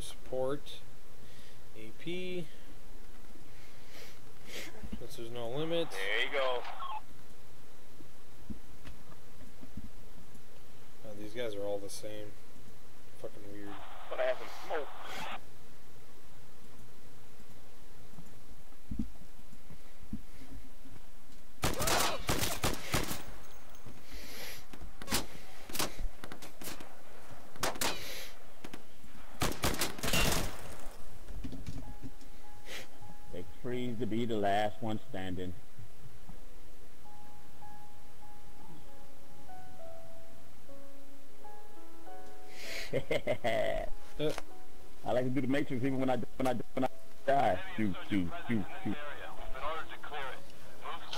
support. AP. Since there's no limit. There you go. These guys are all the same. Fucking weird. But I have some smoke. Do the matrix even when I when I when I die. Shoot, shoot, shoot, shoot.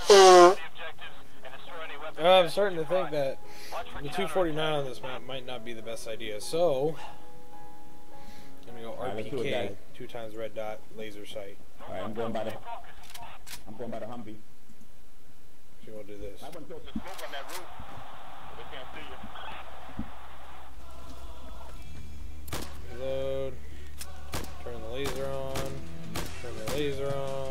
Uh, I'm starting to think that the 249 on this map might not be the best idea. So, I'm gonna go Alright, let's it, RPK, guys. two times red dot, laser sight. All right, I'm going by the I'm going by the Humvee. So we'll do this. I wouldn't throw some Smoke on that roof. They can't see you. Reload. Laser on. Turn the laser on.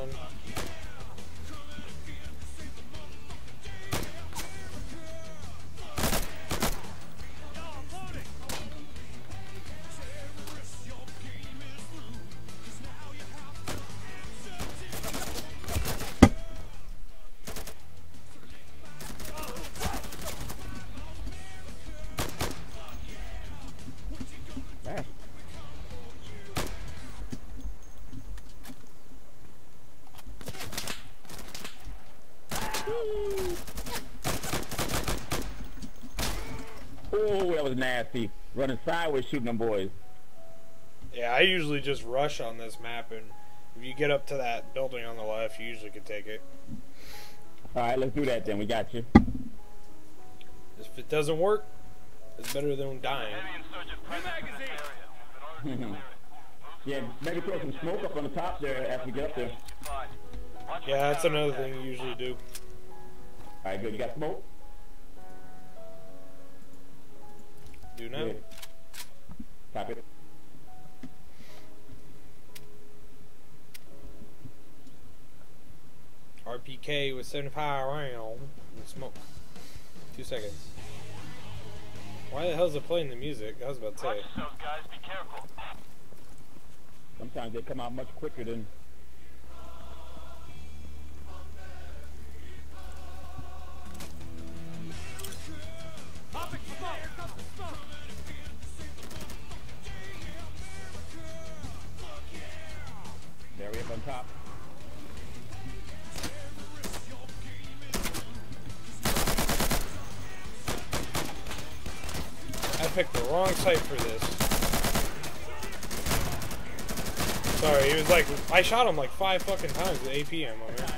Nasty. Running sideways shooting them boys. Yeah, I usually just rush on this map, and if you get up to that building on the left, you usually can take it. All right, let's do that then. We got you. If it doesn't work, it's better than dying. Heavy insurgent presence in this area. We've been ordered to clear it. Yeah, maybe throw some smoke up on the top there after we get up there. Fine. Watch for Yeah, that's another thing you usually do. All right, good. You got smoke? With 75 round and smoke. Two seconds. Why the hell is it playing the music? I was about to Watch say. guys. Be careful. Sometimes they come out much quicker than. I shot him like five fucking times with APM on it.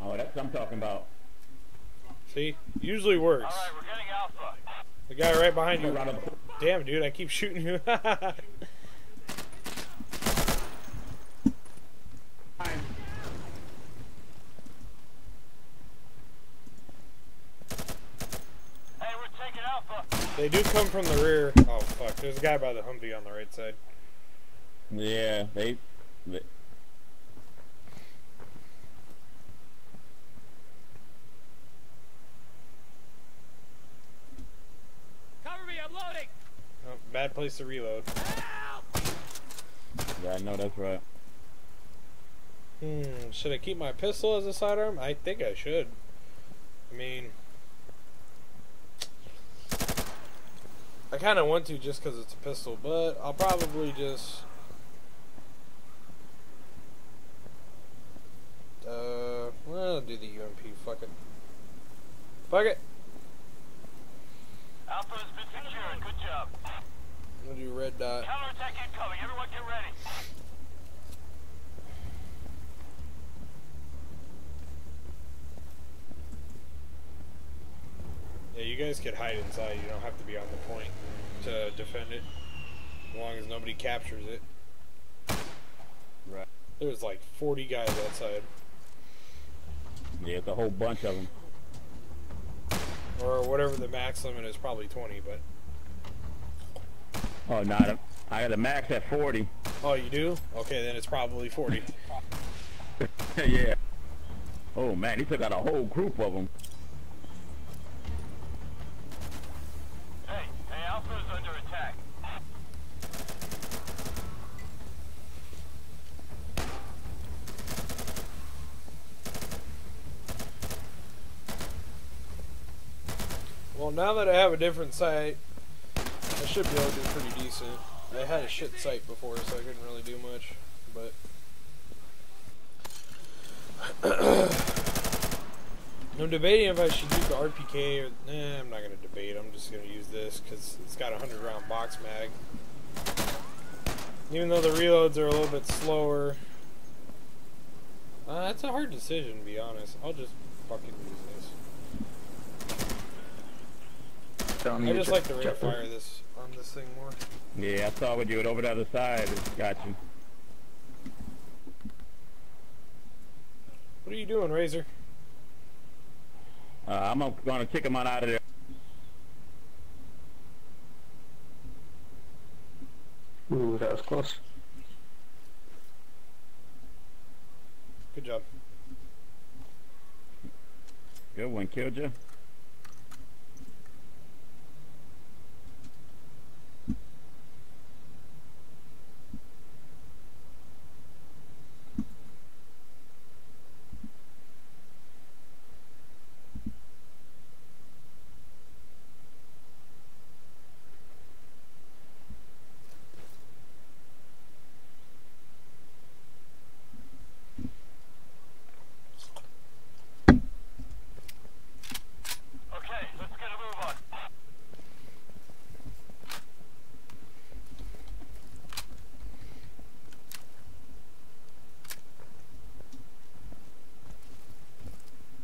Oh, that's what I'm talking about. See? Usually works. All right, we're getting Alpha. The guy right behind you. around Damn, dude, I keep shooting you. Hey, we're taking Alpha. they do come from the rear. Oh, fuck. There's a guy by the Humvee on the right side. Yeah, they. they Cover me, I'm loading. Oh, bad place to reload. Help! yeah, I know that's right. Hmm, should I keep my pistol as a sidearm? I think I should. I mean, I kind of want to just because it's a pistol, but I'll probably just. Uh, well, I'll do the UMP. Fuck it. Fuck it. Alpha has been secured. Good job. I'll do red dot. Counterattack incoming. Everyone get ready. Yeah, you guys could hide inside. You don't have to be on the point to defend it, as long as nobody captures it. Right. There's like 40 guys outside, Yeah, it's a whole bunch of them. or whatever the max limit is. Probably 20, but Oh, not. I got a max at 40. Oh, you do? Okay, then it's probably 40. yeah. Oh man, he took out a whole group of them. Hey, hey, Alpha is under attack. Well, now that I have a different sight, I should be able to do pretty decent. I had a shit sight before, so I couldn't really do much, but... I'm debating if I should use the RPK or... Nah, I'm not going to debate. I'm just going to use this, because it's got a 100 round box mag. Even though the reloads are a little bit slower. Uh, that's a hard decision, to be honest. I'll just fucking use this. I just like the rate of fire this on this thing more. Yeah, I saw what you went over the other side. Got you. What are you doing, Razor? Uh, I'm going to kick him on out of there. Ooh, that was close. Good job. Good one, killed you. Okay, let's get a move on.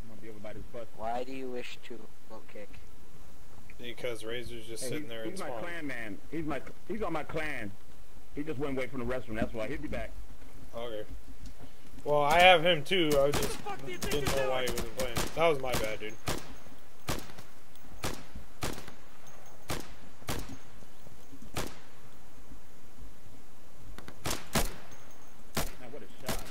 I'm going to be over by this bus. Why do you wish to vote kick? Because Razor's just Hey, sitting there and he's my spawn. clan man. He's my he's on my clan. He just went away from the restroom. That's why he'll be back. Okay. Well, I have him too. I was just didn't know why he wasn't playing. That was my bad, dude. Man, what a shot!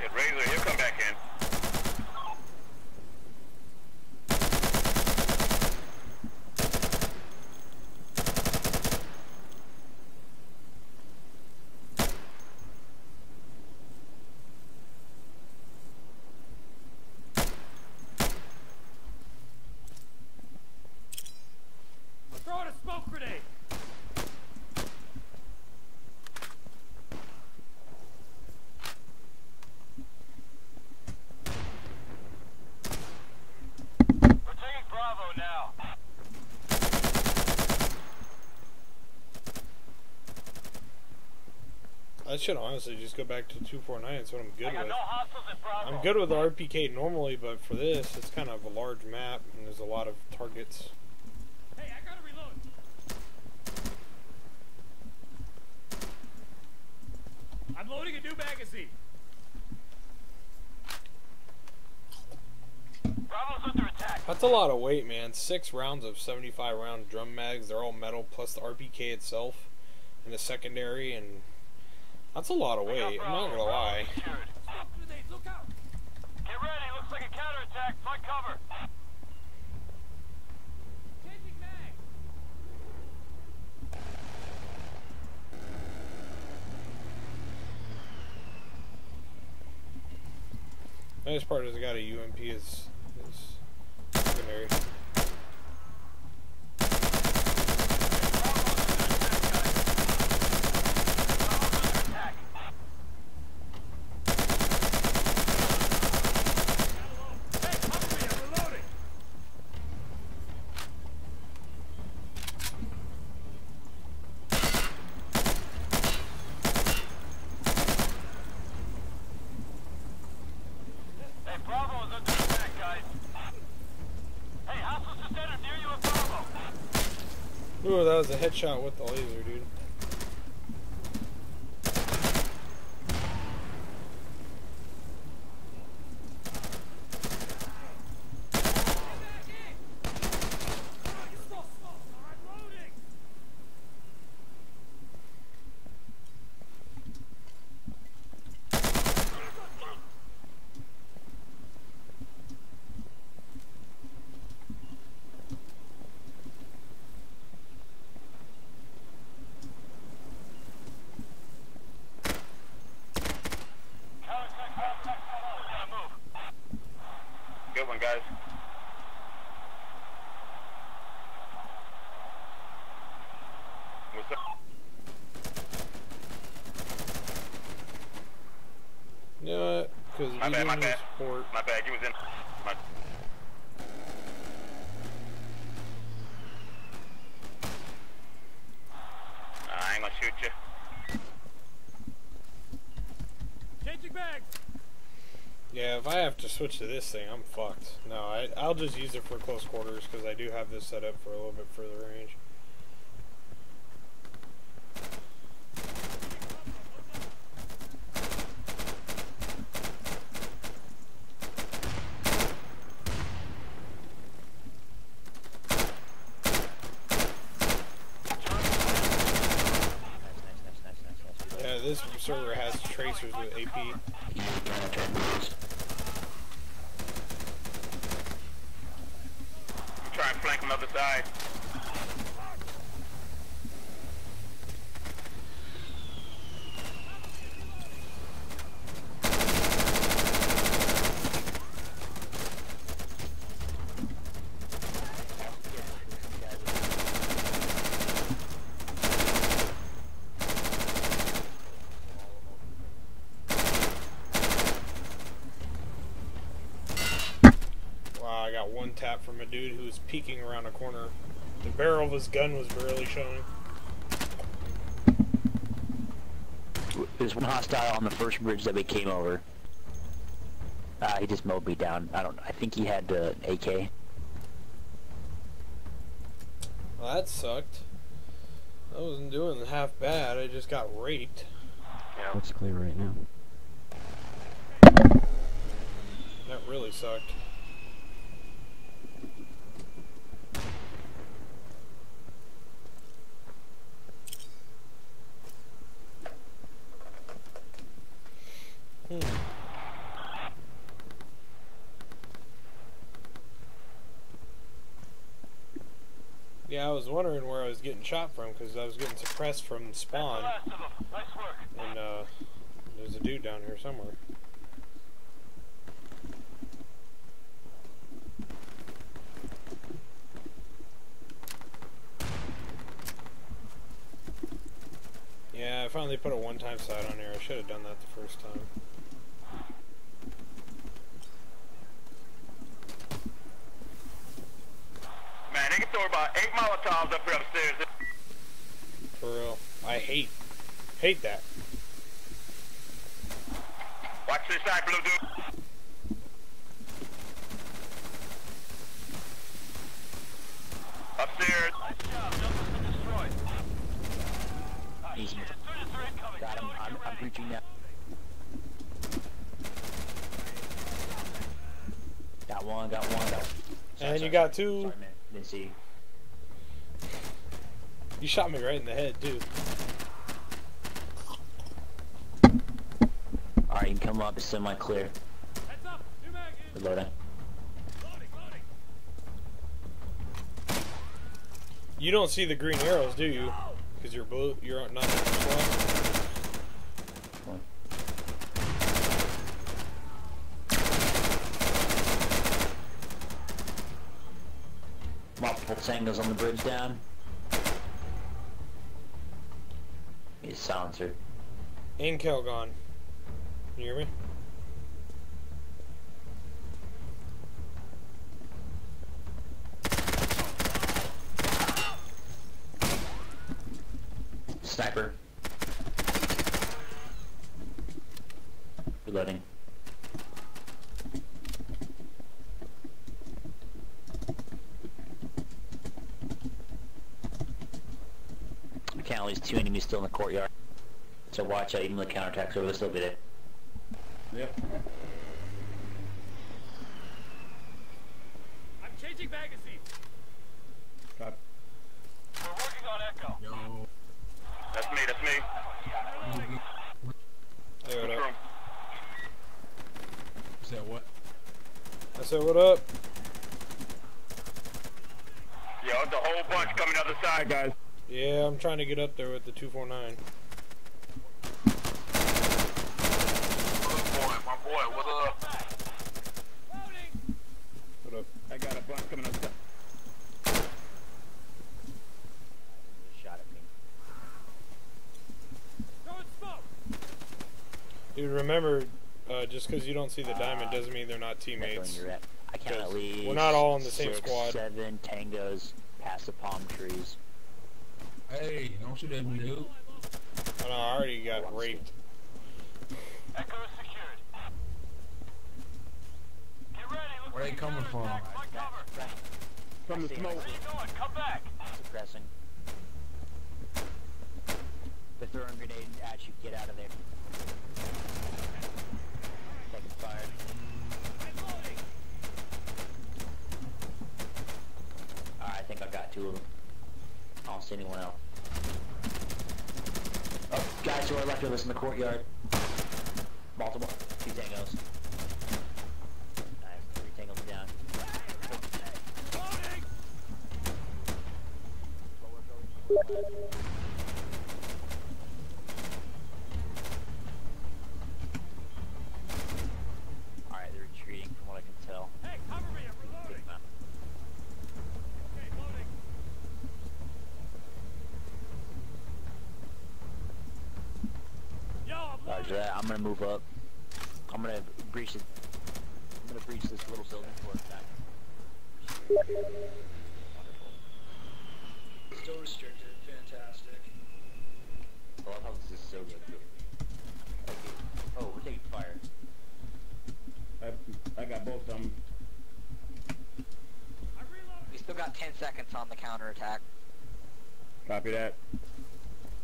Yeah, Razor, he'll come back in. Throwing a smoke grenade! We're taking Bravo now. I should honestly just go back to 249. That's what I'm I good with. no. I'm good with the RPK normally, but for this, it's kind of a large map and there's a lot of targets. Hey, I gotta reload. I'm loading a new magazine. Bravo's under attack. That's a lot of weight, man. Six rounds of 75 round drum mags. They're all metal plus the RPK itself and the secondary, and that's a lot of weight. I'm not gonna lie. Bravo secured. Look out. Get ready. Looks like a counterattack. Cover. Nice part is I got a UMP as, as secondary. Attack. Hey, cover me. I'm reloading. Hey, Bravo is under attack, guys. Hey, Ooh, that was a headshot with the laser, dude. Good one, guys. What's up? You know what? Because My we bad, my didn't bad. support. My bad, you was in. My... I ain't gonna shoot you. Changing bags. Yeah, if I have to switch to this thing, I'm fucked. No, I, I'll just use it for close quarters because I do have this set up for a little bit further range. Yeah, this server has tracers with AP. Try and flank him other side. Wow, I got one tap from a dude who was peeking around a corner. The barrel of his gun was barely showing. There's one hostile on the first bridge that we came over. Ah, he just mowed me down. I don't. I think he had uh, AK. Well, that sucked. I wasn't doing half bad. I just got raped. Yeah. Looks clear right now. That really sucked. Hmm. Yeah, I was wondering where I was getting shot from because I was getting suppressed from spawn. Nice work. and uh, there's a dude down here somewhere. Yeah, I finally put a one-time sight on here. I should have done that the first time. Man, they can throw about eight Molotovs up here upstairs. For real. I hate, hate that. Watch this side, blue dude. Upstairs. Nice job. Numbers been destroyed. Easy. shit. Students are. Got him. I'm, get I'm ready. breaching now. Got one. Got one. Got. And you got two. Sorry, man. Didn't see. You shot me right in the head, dude. All right, you can come up. It's semi clear. Heads up. New mag in. Reloading. Loading, loading. You don't see the green arrows, do you? Because you're blue. You're not in the Multiple on the bridge down. He's silencer. And Calgon. You hear me? Sniper. Reloading. count at least two enemies still in the courtyard. So watch out, even the counterattacks over, they'll still be there. Yep. I'm changing magazines. Copy. We're working on Echo. Yo, That's me, that's me. Hey, what up? said what? I said, what up? Yo, it's a whole bunch coming other side, guys. Yeah, I'm trying to get up there with the 249. boy, my boy, what up? Loading. What up? I got a bunch coming other side. Shot at me. Throwing smoke. Dude, remember, uh, just because you don't see the diamond doesn't mean they're not teammates. you're at. I count at least. we're not all in the same six, squad. Seven tangos past the palm trees. Hey, don't shoot at me, dude. Oh, no, I already got raped. Echo secured. Get ready. Looks Where are they coming from? counterattack. Find cover. From the See 'em. smoke. Where you going? Come back. Suppressing. They're throwing a grenade at you. Get out of there. Taking fire. Alright, I think I got two of them. I don't see anyone else. Oh, guys to our left of us in the courtyard. Multiple. Two tangos. Nice. Three tangos down. Alright, they're retreating from what I can tell. Hey, cover me. I'm Take reloading. them out. Okay, loading. Yo, I'm Roger that. I'm gonna move up. I'm gonna breach this. I'm gonna breach this little building for a sec. Wonderful. Still restricted. Fantastic. Oh, I love how this is so good. Okay. Oh, we're taking fire. I, I got both of them. We still got 10 seconds on the counterattack. Copy that.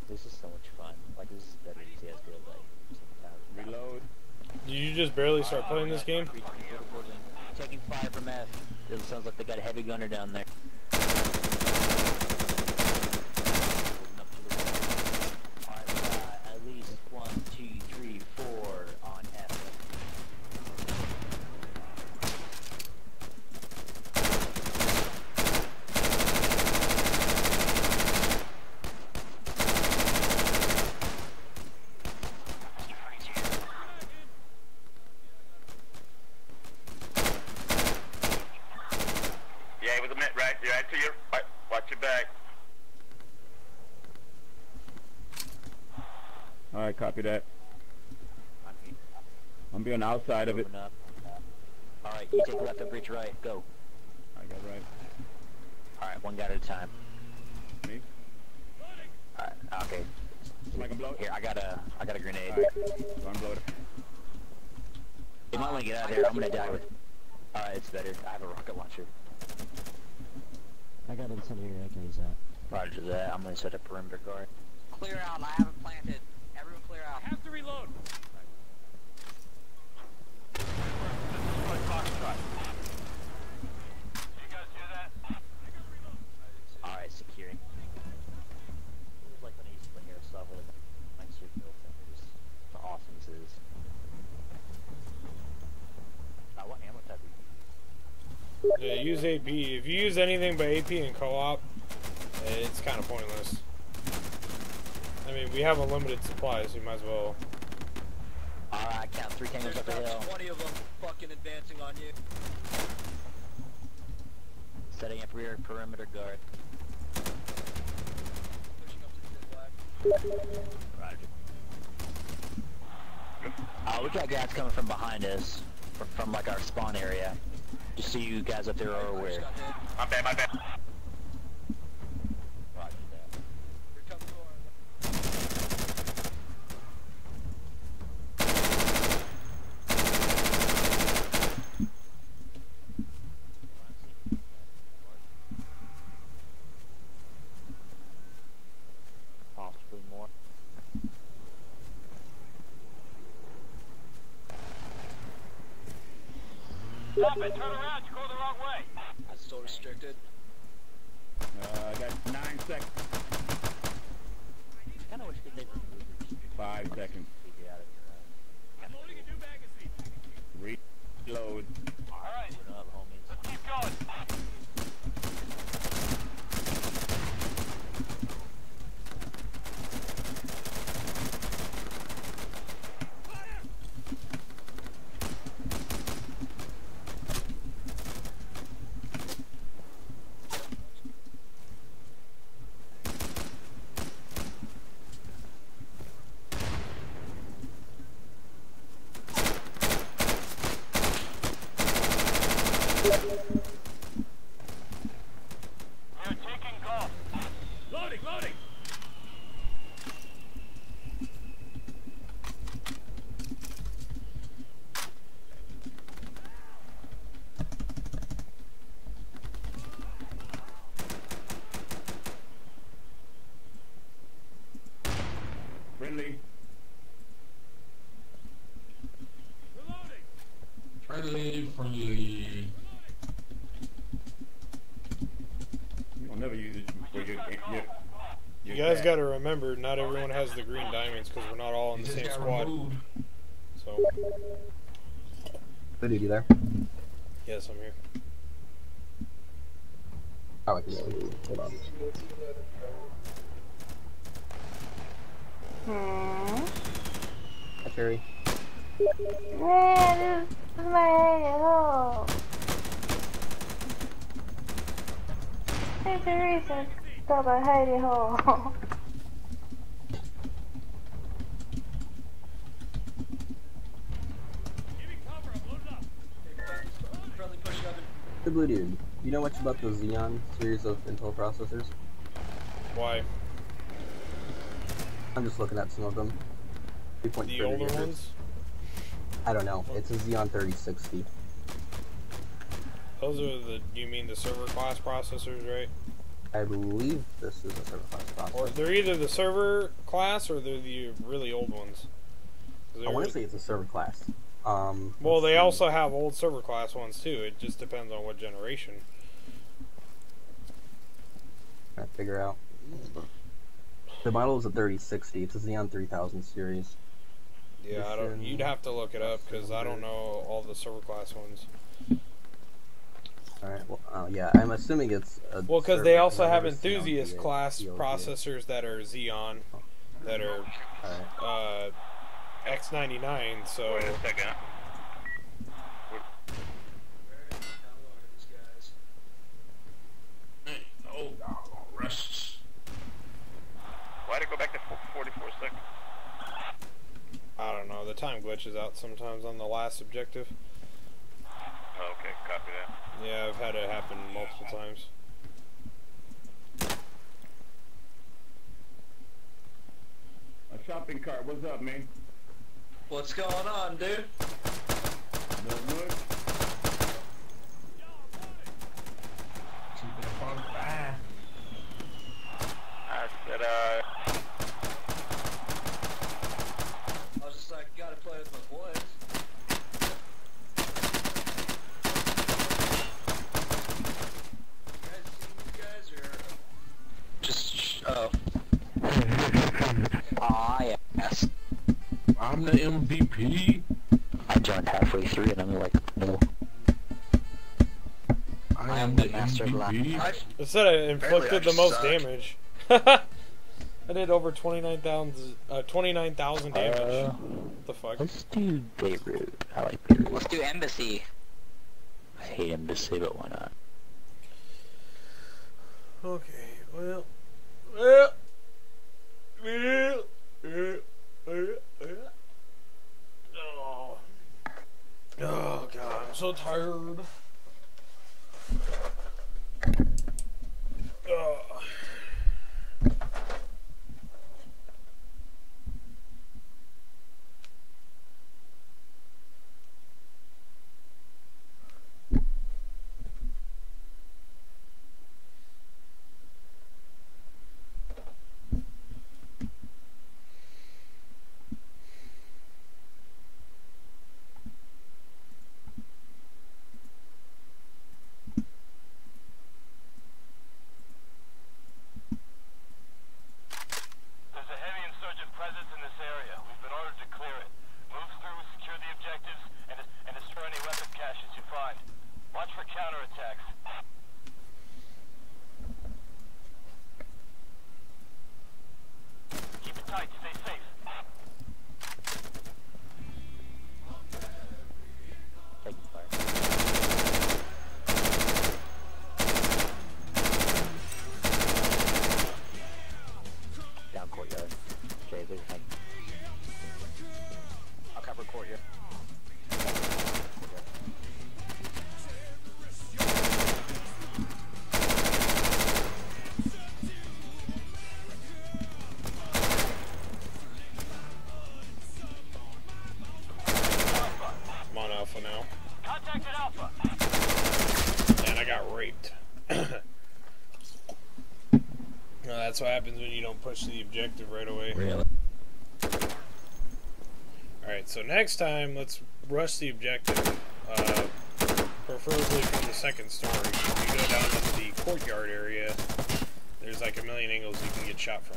This is so much fun. Like this is better than CS:GO. Like Reload. Did you just barely start playing this game? Breaching this little building. Taking fire from F. It sounds like they got a heavy gunner down there. Holding up to the wall. Alright, we got at least one, two, three, four on F. Yeah, it was a minute, right? Right to your right. Watch your back. All right, copy that. I'm be on the outside of it. Up. Alright, you take left and breach right. Go. I got right. Alright, one guy at a time. Me? Alright, okay. Somebody can blow it. Here, I got a, I got a grenade. All right. Go and blow it. You might want to get out of here. I'm gonna die with. Alright, it's better. I have a rocket launcher. I got incendiary, I can use that. Roger that. I'm gonna set a perimeter guard. Clear out. I haven't planted. Everyone clear out. I have to reload. This is my Foxtrot. You guys hear that? Alright, securing. It was like when I used to play airsoft with my super filters. How awesome this is. Uh, what ammo type are you Yeah, use AP. If you use anything but AP in co-op, it's kind of pointless. I mean, we have a limited supply, so you might as well. Alright, count three tangos up the hill. 20 of them fucking advancing on you. Setting up rear perimeter guard. Pushing up to the black. Roger. Uh, we got guys coming from behind us, fr- from like our spawn area. Just so you guys up there are aware. My bad, my bad. Stop it, turn around. Remember, not everyone has the green diamonds because we're not all in He the same squad. removed. So, Good you there. yes, I'm here. Oh, I can see you. Hold on. Hmm. Hi, Cherry. Man, this is my hole. Hey, Teresa, stop a hidey hole. Give me cover. I'm loaded up. Hey, friendly pushing up. The blue dude. You know much about the Xeon series of Intel processors? Why? I'm just looking at some of them. The older ones? I don't know. It's a Xeon 3060. Those are the, you mean the server class processors, right? I believe this is a server class processor. Or they're either the server class or they're the really old ones. I want to say it's a server class. Um, Well, they see. also have old server class ones too. It just depends on what generation. Trying to figure out. The model is a 3060. It's a Xeon 3000 series. Yeah, I don't. You'd have to look it up because I don't know all the server class ones. Alright, well, uh, yeah, I'm assuming it's a Well, because they also I've have never seen on enthusiast the, uh, class PLG. processors that are Xeon, that are Alright. uh, X99. So Wait a second. These guys. Hey, Oh, rest. Why'd it go back to 44 seconds? I don't know. The time glitches out sometimes on the last objective. Oh, okay, copy that. Yeah, I've had it happen multiple times. A shopping cart. What's up, man? What's going on, dude? The wood. Keep it up on fire. I said, uh, I was just like, gotta play with my boys. You guys seen you guys or just oh Ah, yes. I'm the MVP. I joined halfway through and I'm like, no. I, I am am the the master of MVP. I said I inflicted the most suck. damage. I did over 29,000 uh, 29,000 damage. Uh, what the fuck? let's do Beirut. I like Beirut. Let's do embassy. I hate him to say, but why that's what happens when you don't push the objective right away. Really? Alright, so next time, let's rush the objective. Uh, preferably from the second story. If you go down to the courtyard area, there's like a million angles you can get shot from.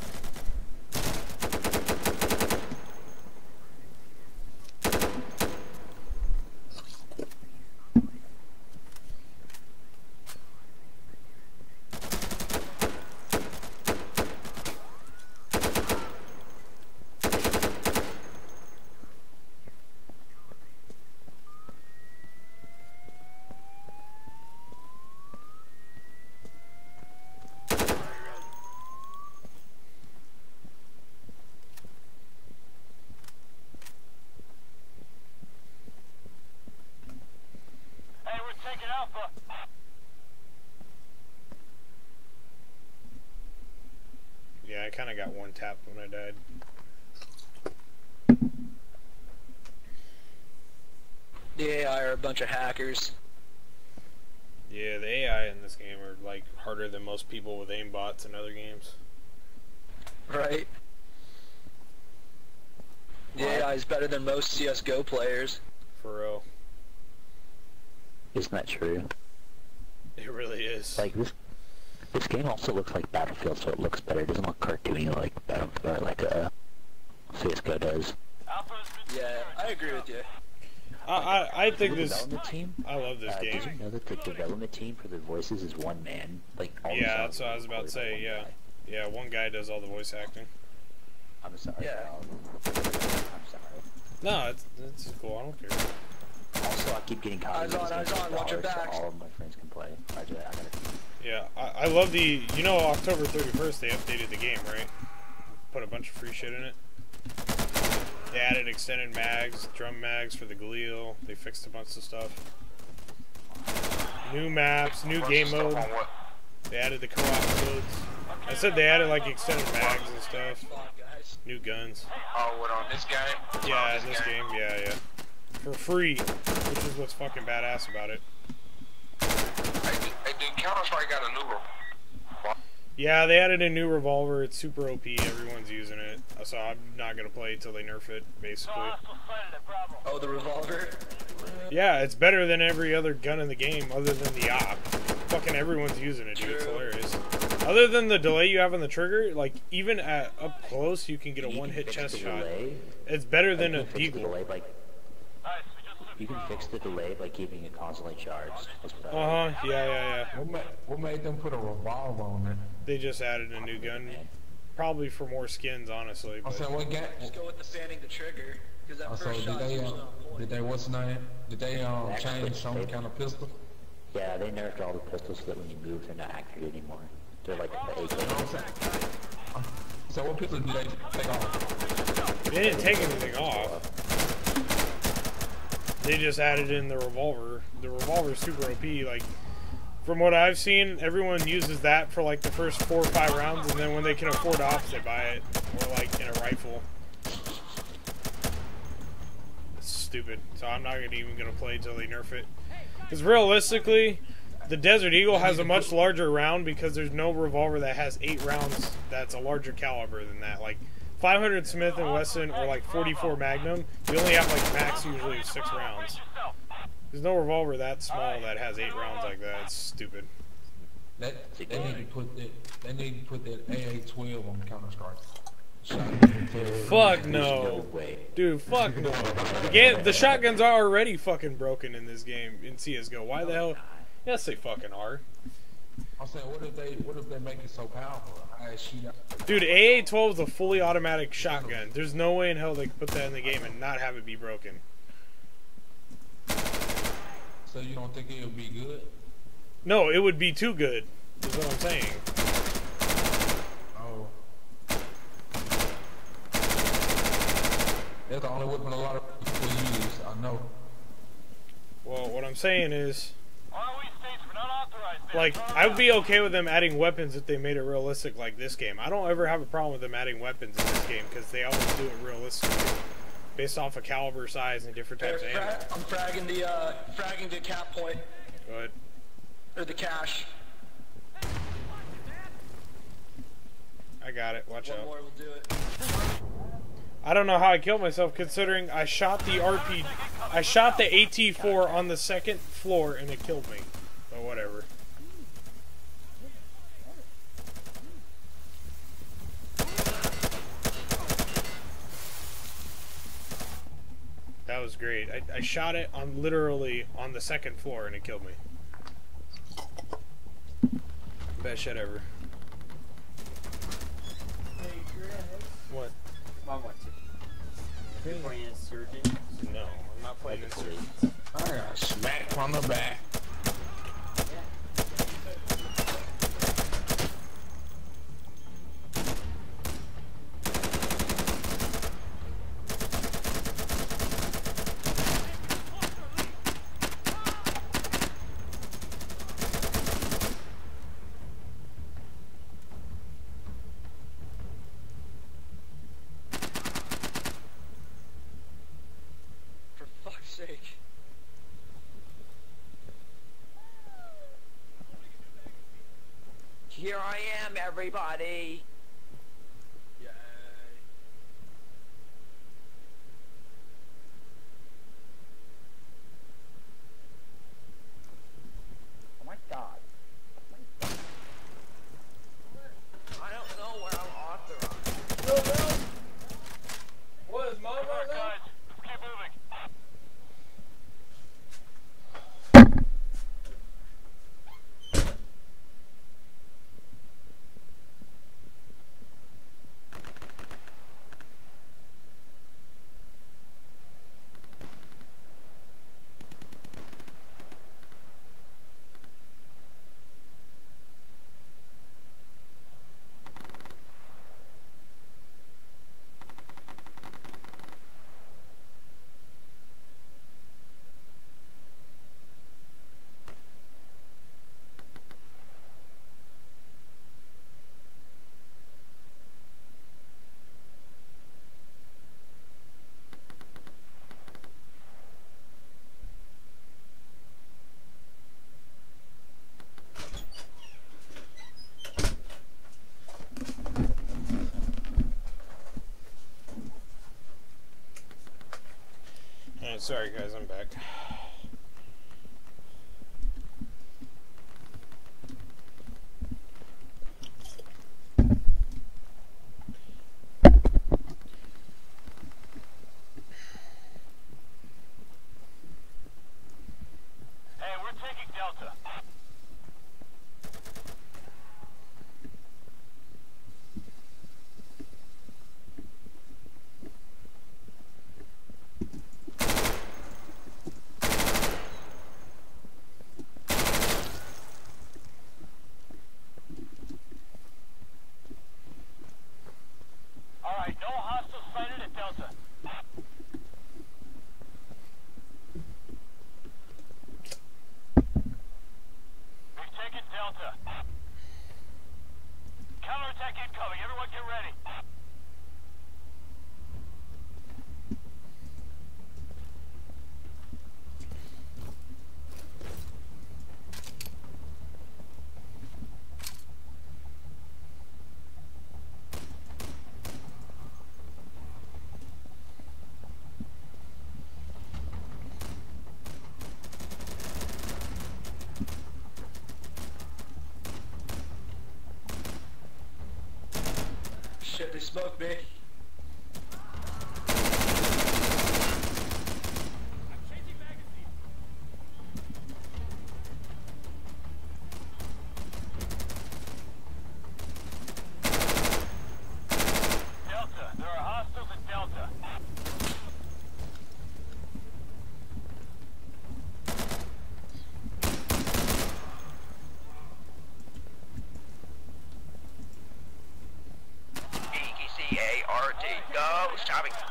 Yeah, I kind of got one tap when I died. The AI are a bunch of hackers. Yeah, the AI in this game are like harder than most people with aimbots in other games. Right? The AI is better than most CSGO players. For. Isn't that true? It really is. Like this, this game also looks like Battlefield, so it looks better. It doesn't look cartoony like Battlefield, or like uh, CS:GO does. Yeah, I agree with you. I, I, I think The this. development team. I love this Uh, game. did you know that the development team for the voices is one man? Like all Yeah, songs that's what I was about to say, yeah. guy. Yeah, one guy does all the voice acting. I'm sorry. Yeah. Val. I'm sorry. No, it's, it's cool. I don't care. Also, I keep getting Eyes copies of on, this eyes game on, watch your dollars, so backs. all of my friends can play. I, just, I gotta Yeah, I, I love the. You know, October 31st, they updated the game, right? Put a bunch of free shit in it. They added extended mags, drum mags for the Galil. They fixed a bunch of stuff. New maps, new game mode. They added the co-op modes. I said they added like extended mags and stuff. Guys. New guns. Oh, what on this game? Yeah, this game, yeah, yeah. For free, which is what's fucking badass about it. Hey, dude, Counter Strike got a new one. Yeah, they added a new revolver. It's super OP. Everyone's using it. Uh, so I'm not gonna play it till they nerf it, basically. Oh, the revolver? Yeah, it's better than every other gun in the game, other than the AWP. Fucking everyone's using it, dude. It's True. hilarious. Other than the delay you have on the trigger, like even at up close, you can get a one-hit chest shot. It's better than you a can fix the deagle. delay by you can fix the delay by keeping it constantly charged. That's what I Uh huh. Yeah, yeah, yeah. What made, what made them put a revolver on it? They just added a new gun, probably for more skins, honestly. I But said, what game? Just go with the fanning the trigger. Because that I said, first did they, is uh, not did they, what's the name? Did they, Actually, change some they- kind of pistol? Yeah, they nerfed all the pistols so that when you move, they're not accurate anymore. They're like the AK. You know what I'm saying? So what pistol did they take off? They didn't take anything off. They just added in the revolver. The revolver's super OP. Like, from what I've seen, everyone uses that for like the first four or five rounds, and then when they can afford AWPs, they buy it. Or like in a rifle. It's stupid. So I'm not gonna even gonna play till they nerf it. Because realistically, the Desert Eagle has a much larger round because there's no revolver that has eight rounds that's a larger caliber than that. Like 500 Smith and Wesson or like 44 Magnum, you only have like max usually six rounds. There's no revolver that small that has eight rounds like that. It's stupid. That, they need to put that, they need to put that AA-12 on Counter-Strike. Fuck no. Dude, fuck no. The, game, the shotguns are already fucking broken in this game in CSGO. Why the hell? Yes, they fucking are. I'm saying, what if they, what if they make it so powerful? I shoot out. Dude, AA-12 is a fully automatic shotgun. There's no way in hell they could put that in the game and not have it be broken. So you don't think it would be good? No, it would be too good. Is what I'm saying. Oh. That's the only weapon a lot of people use. I know. Well, what I'm saying is, ROE states we're not authorized. Like, I would be okay with them adding weapons if they made it realistic like this game. I don't ever have a problem with them adding weapons in this game because they always do it realistically, based off of caliber, size, and different Hey, types of ammo. I'm fragging the, uh, fragging the cap point. Go ahead. Or the cache. I got it. Watch One out. more will do it. I don't know how I killed myself considering I shot the RP I shot the AT4 on the second floor and it killed me. But whatever. Was great. I, I shot it on literally on the second floor and it killed me. Best shit ever. What? Mom wants it. You're playing Insurgent. No, I'm not playing Insurgent. I got smacked on the back. Here I am, everybody. Yay. Oh my god. I don't know where I'm authorized. What is mom Alright, guys, let's keep moving. Alright, sorry guys, I'm back. Hey, we're taking Delta. Alright, no hostiles sighted at Delta. We've taken Delta. Counterattack incoming. Everyone get ready. Shit, they smoked me. Delta. There are hostiles at Delta. E-K-C-A-R-T. Go, stopping.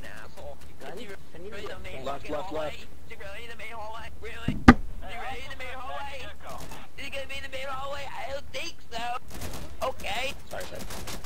fucking asshole. Got? Can you the main left, left, hallway? Is it really the main hallway? Really? Is it really the main hallway? Is it gonna be the main hallway? I don't think so. Okay. Sorry, sir.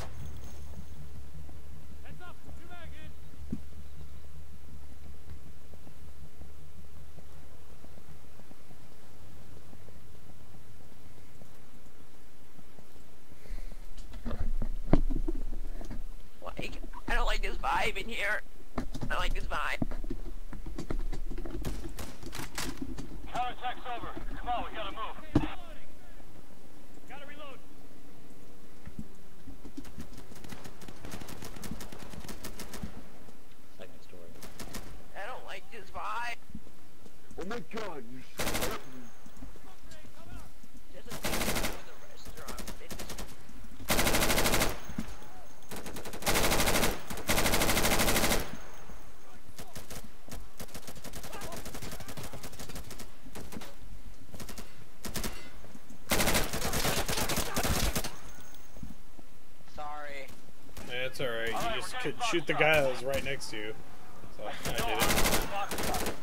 shoot the guy that was right next to you. So I did it.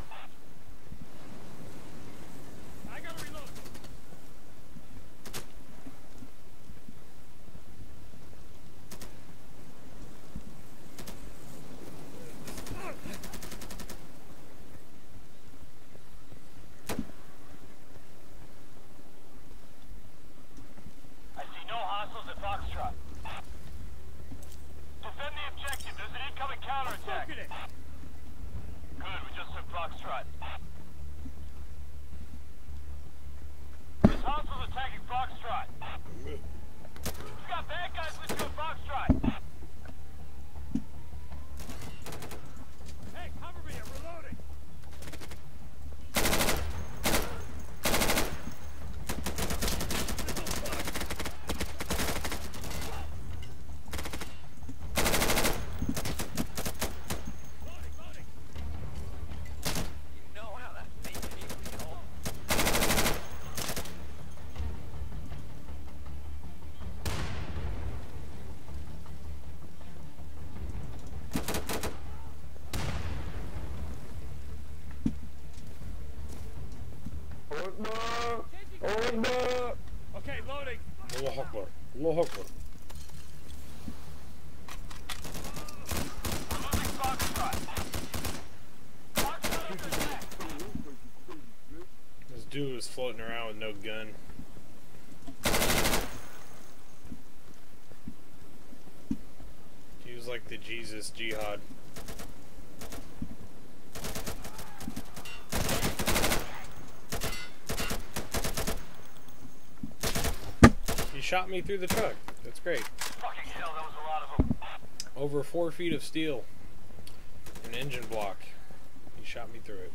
Allah Akbar! Okay, loading. Allah Akbar. Allah Akbar. This dude was floating around with no gun. He was like the Jesus Jihad. shot me through the truck. That's great. Hell, that Over four feet of steel. An engine block. He shot me through it.